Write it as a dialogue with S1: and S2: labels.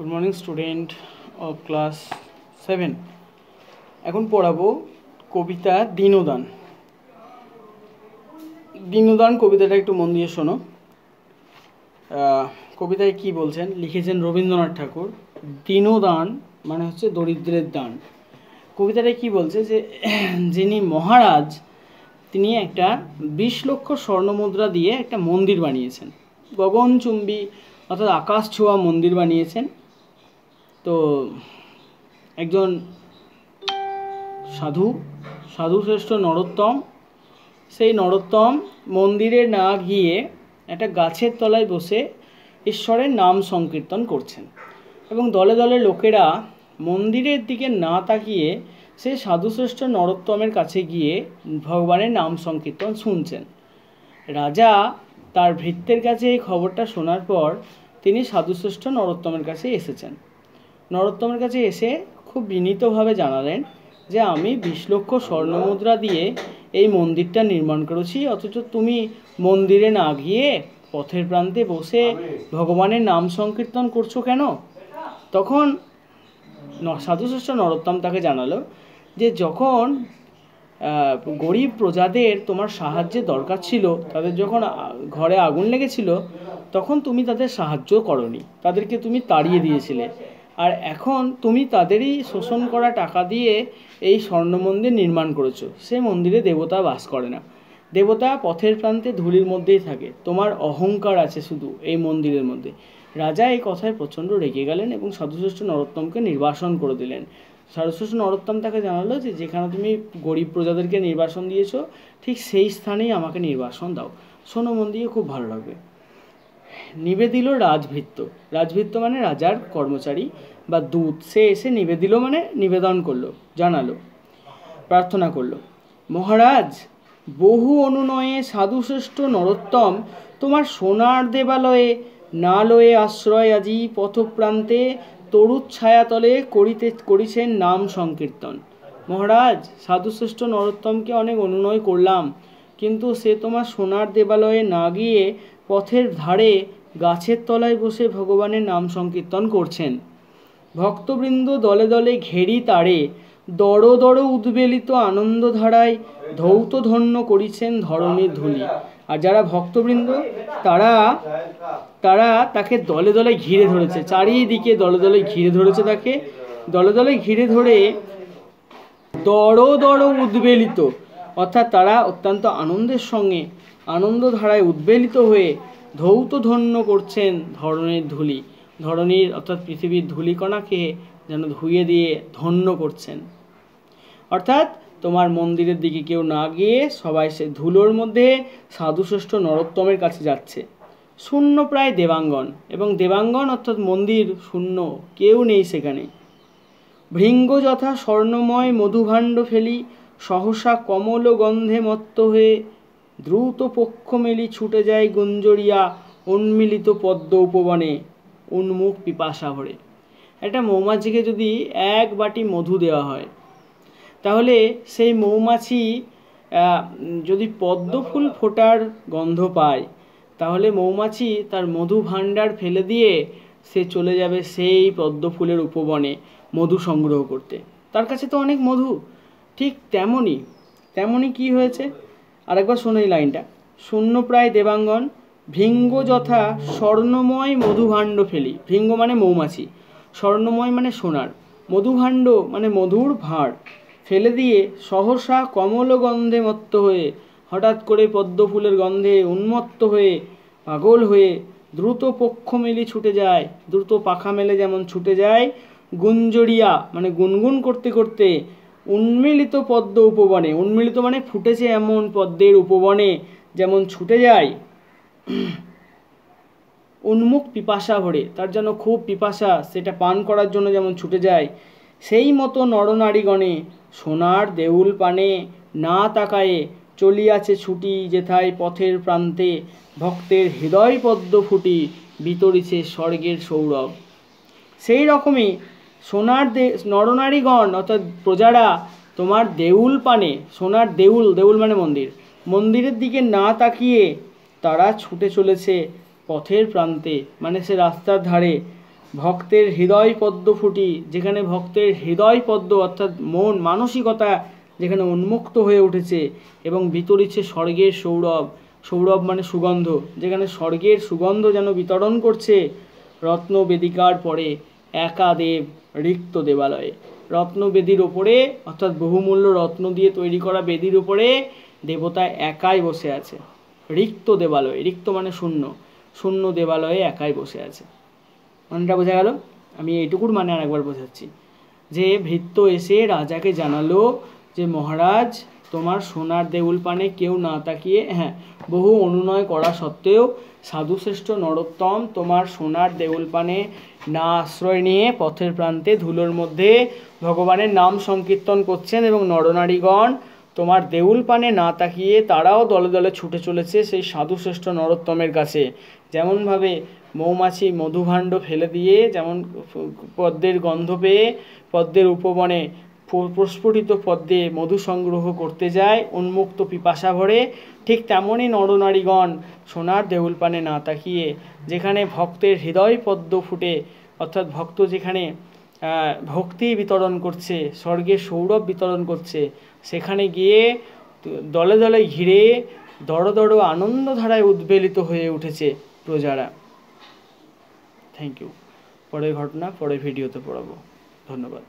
S1: Good morning student of class seven এখন পড়াবো কবিতা দিনদান। দিনদান কবিতাটা একটু মন দিয়ে শোনো। কবিতায় কি বলছেন? লিখেছেন রবীন্দ্রনাথ ঠাকুর, দিনদান মানে হচ্ছে দরিদ্রের দান। কবিতাটায় কি বলছে যে, যিনি মহারাজ, তিনি একটা বিশ লক্ষ স্বর্ণমুদ্রা দিয়ে একটা মন্দির বানিয়েছেন। গগনচুম্বী অর্থাৎ আকাশ ছোঁয়া মন্দির বানিয়েছেন। তো একজন সাধু, সাধুশ্রেষ্ঠ নরোত্তম। সেই নরোত্তম মন্দিরে না গিয়ে একটা গাছের তলায় বসে ঈশ্বরের নাম সংকীর্তন করছেন এবং দলে দলে লোকেরা মন্দিরের দিকে না তাকিয়ে সেই সাধুশ্রেষ্ঠ নরোত্তমের কাছে গিয়ে ভগবানের নাম সংকীর্তন শুনছেন। রাজা তার ভৃত্যের কাছে এই খবরটা শোনার পর তিনি সাধুশ্রেষ্ঠ নরোত্তমের কাছে এসেছেন। নরোত্তমের কাছে এসে খুব বিনীতভাবে জানালেন যে আমি বিশ লক্ষ স্বর্ণমুদ্রা দিয়ে এই মন্দিরটা নির্মাণ করেছি, অথচ তুমি মন্দিরে না গিয়ে পথের প্রান্তে বসে ভগবানের নাম সংকীর্তন করছ কেন? তখন সাধুশ্রেষ্ঠ নরোত্তম তাকে জানালো যে যখন গরিব প্রজাদের তোমার সাহায্যের দরকার ছিল, তাদের যখন ঘরে আগুন লেগেছিল, তখন তুমি তাদের সাহায্য করনি, তাদেরকে তুমি তাড়িয়ে দিয়েছিলে। আর এখন তুমি তাদেরই শোষণ করা টাকা দিয়ে এই স্বর্ণ মন্দির নির্মাণ করেছ। সে মন্দিরে দেবতা বাস করে না। দেবতা পথের প্রান্তে ধুলির মধ্যেই থাকে। তোমার অহংকার আছে শুধু এই মন্দিরের মধ্যে। রাজা এই কথায় প্রচণ্ড রেগে গেলেন এবং সাধুশ্রেষ্ঠ নরোত্তমকে নির্বাসন করে দিলেন। সারস্বতী নরোত্তম তাকে জানালো যে, যেখানে তুমি গরিব প্রজাদেরকে নির্বাসন দিয়েছ, ঠিক সেই স্থানেই আমাকে নির্বাসন দাও। শোনো মন দিয়ে খুব ভালো লাগবে। নিবেদিল রাজভৃত্য। রাজভৃত্য মানে রাজার কর্মচারী বা দূত। সে এসে নিবেদিল মানে নিবেদন করল, জানালো, প্রার্থনা করল। মহারাজ, বহু অনুনয়ে সাধুশ্রেষ্ঠ নরোত্তম, তোমার সোনার দেবালয়ে না লয়ে আশ্রয় আজি পথপ্রান্তে তরুৎ ছায়াতলে করিতে, করিছেন নাম সংকীর্তন। মহারাজ, সাধুশ্রেষ্ঠ নরোত্তমকে অনেক অনুনয় করলাম, কিন্তু সে তোমার সোনার দেবালয়ে না গিয়ে পথের ধারে গাছের তলায় বসে ভগবানের নাম সংকীর্তন করছেন। ভক্তবৃন্দ দলে দলে ঘেরি তারে, দড় দড় উদ্বেলিত আনন্দধারায় ধৌত ধন্য করিছেন ধরণীর ধুলি। আর যারা ভক্তবৃন্দ, তারা তারা তাকে দলে দলে ঘিরে ধরেছে। চারিদিকে দলে দলে ঘিরে ধরেছে তাকে। দলে দলে ঘিরে ধরে দড় দড় উদ্বেলিত। অর্থাৎ তারা অত্যন্ত আনন্দের সঙ্গে আনন্দধারায় উদ্বেলিত হয়ে ধৌত ধন্য করছেন ধরনের ধুলি। ধরনীর অর্থাৎ পৃথিবীর ধূলিকণাকে যেন ধুয়ে দিয়ে ধন্য করছেন। অর্থাৎ তোমার মন্দিরের দিকে কেউ না গিয়ে সবাই সে ধুলোর মধ্যে সাধুশ্রেষ্ঠ নরোত্তমের কাছে যাচ্ছে। শূন্য প্রায় দেবাঙ্গন এবং দেবাঙ্গন অর্থাৎ মন্দির শূন্য, কেউ নেই সেখানে। ভৃঙ্গ যথা স্বর্ণময় মধুভাণ্ড ফেলি, সহসা কমল গন্ধে মত্ত হয়ে দ্রুত পক্ষ মেলি ছুটে যায় গুঞ্জরিয়া উন্মিলিত পদ্ম উপবনে, উন্মুখ পিপাসা ভরে। একটা মৌমাছিকে যদি এক বাটি মধু দেওয়া হয়, তাহলে সেই মৌমাছি যদি পদ্ম ফুল ফোটার গন্ধ পায়, তাহলে মৌমাছি তার মধু ভাণ্ডার ফেলে দিয়ে সে চলে যাবে সেই পদ্ম ফুলের উপবনে মধু সংগ্রহ করতে। তার কাছে তো অনেক মধু, ঠিক তেমনই তেমনই কি হয়েছে? আরেকবার শোনো এই লাইনটা। শূন্য প্রায় দেবাঙ্গন, ভৃঙ্গ যথা স্বর্ণময় মধুভাণ্ড ফেলি। ভৃঙ্গ মানে মৌমাছি, স্বর্ণময় মানে সোনার, মধুভাণ্ড মানে মধুর ভাঁড়। ফেলে দিয়ে সহসা কমল গন্ধে মত্ত হয়ে, হঠাৎ করে পদ্ম ফুলের গন্ধে উন্মত্ত হয়ে, পাগল হয়ে দ্রুত পক্ষ মেলি ছুটে যায়, দ্রুত পাখা মেলে যেমন ছুটে যায়, গুঞ্জরিয়া মানে গুনগুন করতে করতে উন্মিলিত পদ্ম উপবনে, উন্মিলিত মানে ফুটেছে এমন পদ্মের উপবনে, যেমন ছুটে যায় উন্মুখ পিপাসা ভরে, তার যেন খুব পিপাসা, সেটা পান করার জন্য যেমন ছুটে যায়, সেই মতো নরনারীগণে সোনার দেউল পানে না তাকায়ে চলিয়াছে ছুটি যেথায় পথের প্রান্তে, ভক্তের হৃদয় পদ্ম ফুটি বিতরিছে স্বর্গের সৌরভ। সেই রকমই সোনার দে, নরনারীগণ, অর্থাৎ প্রজারা তোমার দেউল পানে, সোনার দেউল দেউল মানে মন্দির, মন্দিরের দিকে না তাকিয়ে তারা ছুটে চলেছে পথের প্রান্তে মানে সে রাস্তার ধারে। ভক্তের হৃদয় পদ্ম ফুটি, যেখানে ভক্তের হৃদয় পদ্ম, অর্থাৎ মন, মানসিকতা যেখানে উন্মুক্ত হয়ে উঠেছে এবং বিতরিছে স্বর্গের সৌরভ। সৌরভ মানে সুগন্ধ, যেখানে স্বর্গের সুগন্ধ যেন বিতরণ করছে রত্ন বেদিকার পরে। একা দেব রিক্ত দেবালয়ে। রত্ন বেদির ওপরে অর্থাৎ বহুমূল্য রত্ন দিয়ে তৈরি করা বেদির ওপরে দেবতা একাই বসে আছে। রিক্ত দেবালয়ে, রিক্ত মানে শূন্য। শূন্য দেবালয়ে একাই বসে আছে। মানেটা বোঝা গেল? আমি এইটুকুর মানে আর একবার বোঝাচ্ছি। যে ভৃত্য এসে রাজাকে জানালো যে মহারাজ তোমার সোনার দেউল পানে কেউ না তাকিয়ে হ্যাঁ বহু অনুনয় করা সত্ত্বেও সাধুশ্রেষ্ঠ নরোত্তম তোমার সোনার দেউল পানে না আশ্রয় নিয়ে পথের প্রান্তে ধুলোর মধ্যে ভগবানের নাম সংকীর্তন করছেন এবং নরনারীগণ তোমার দেউল পানে না তাকিয়ে তারাও দলে দলে ছুটে চলেছে সেই সাধুশ্রেষ্ঠ নরোত্তমের কাছে। যেমনভাবে মৌমাছি মধুভাণ্ড ফেলে দিয়ে যেমন পদ্মের গন্ধ পেয়ে পদ্মের উপবনে প্রস্ফুটিত পদ্মে মধু সংগ্রহ করতে যায়, উন্মুক্ত পিপাসা ভরে। ঠিক তেমনই নরনারীগণ সোনার দেউল পানে না তাকিয়ে, যেখানে ভক্তের হৃদয় পদ্ম ফুটে, অর্থাৎ ভক্ত যেখানে ভক্তি বিতরণ করছে স্বর্গে সৌরভ বিতরণ করছে, সেখানে গিয়ে দলে দলে ঘিরে দড় দড় আনন্দধারায় উদ্বেলিত হয়ে উঠেছে প্রজারা। থ্যাংক ইউ পরের ঘটনা, পরের ভিডিওতে পড়াবো। ধন্যবাদ।